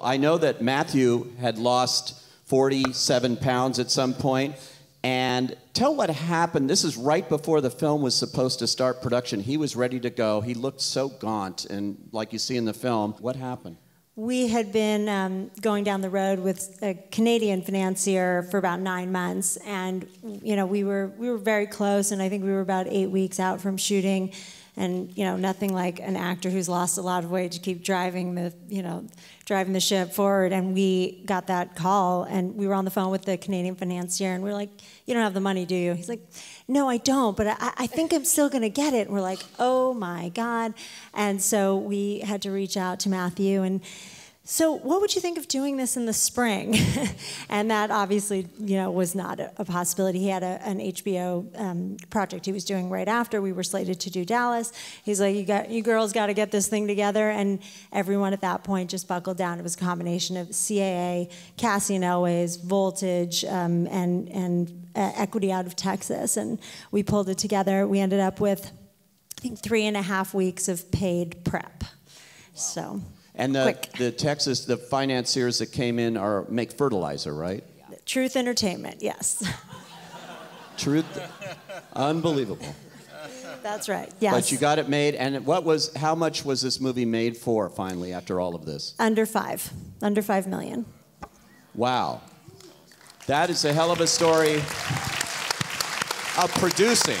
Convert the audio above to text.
I know that Matthew had lost 47 pounds at some point. And tell what happened. This is right before the film was supposed to start production. He was ready to go. He looked so gaunt, and like you see in the film, what happened? We had been um, going down the road with a Canadian financier for about nine months, and you know we were we were very close, and I think we were about eight weeks out from shooting and you know nothing like an actor who's lost a lot of weight to keep driving the you know driving the ship forward. And we got that call and we were on the phone with the canadian financier and we are like you don't have the money do you? He's like no i don't but i, I think i'm still going to get it. And we're like oh my god. And so we had to reach out to matthew and so, what would you think of doing this in the spring? and that obviously, you know, was not a, a possibility. He had a, an HBO um, project he was doing right after. We were slated to do Dallas. He's like, "You got, you girls got to get this thing together." And everyone at that point just buckled down. It was a combination of CAA, Cassian Elwes, Voltage, um, and and uh, Equity out of Texas, and we pulled it together. We ended up with, I think, three and a half weeks of paid prep. Wow. So. And the, the Texas, the financiers that came in are make fertilizer, right? Truth Entertainment, yes. Truth, unbelievable. That's right. Yes. But you got it made, and what was? How much was this movie made for? Finally, after all of this, under five, under five million. Wow, that is a hell of a story of producing.